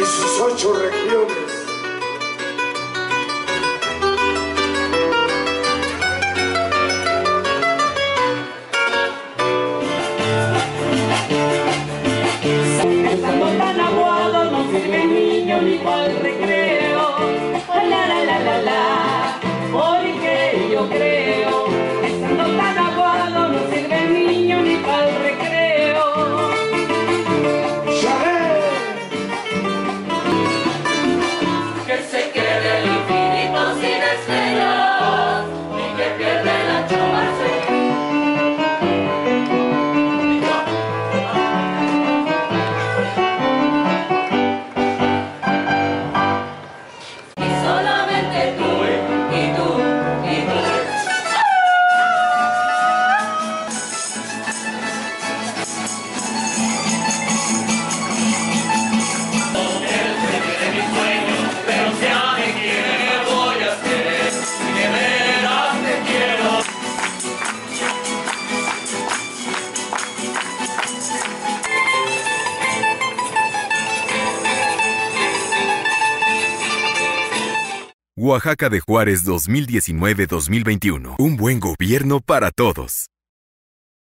y sus ocho regiones. Ni. La la la la la, porque yo creo. Oaxaca de Juárez 2019-2021. Un buen gobierno para todos.